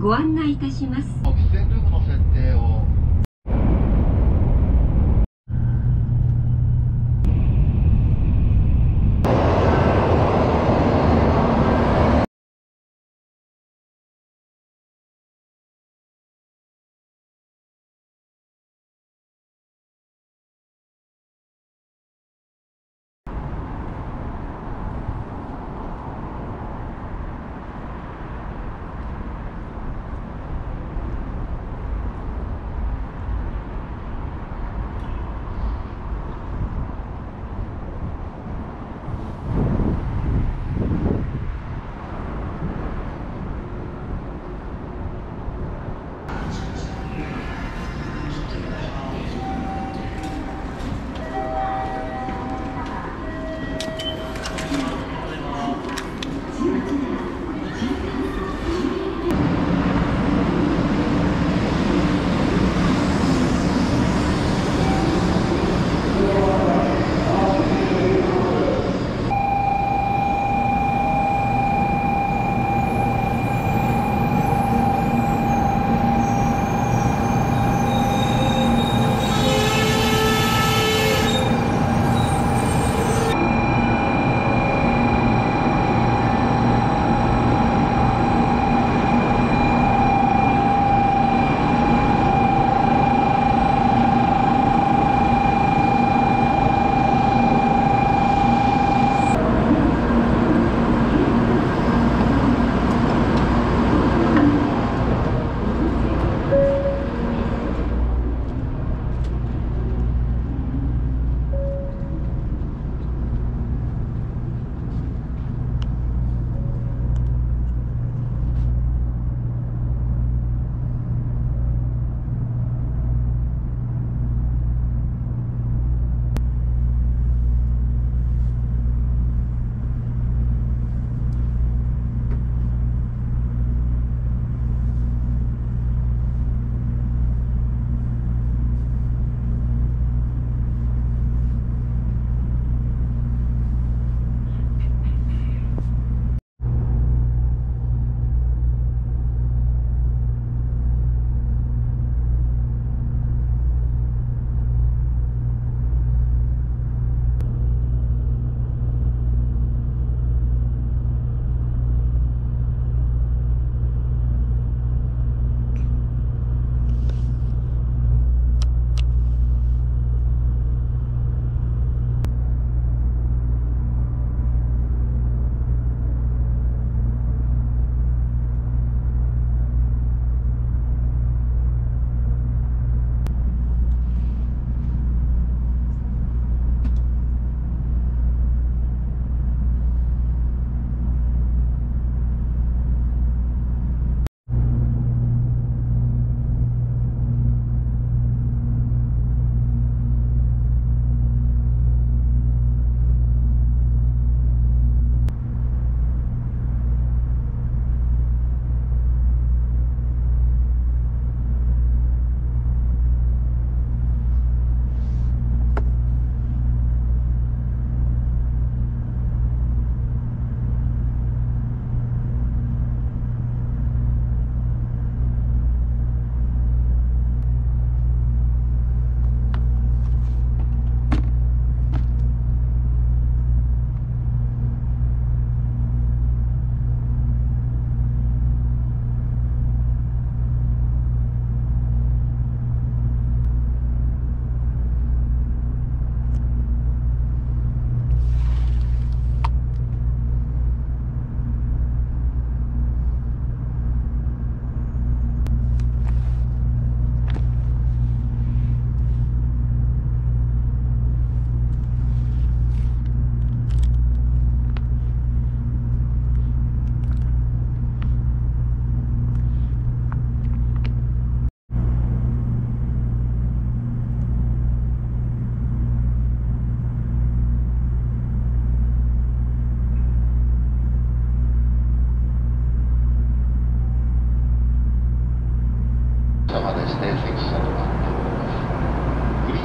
ご案内いたします。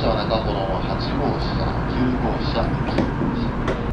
車は中ほど8号車、9号車、9号車。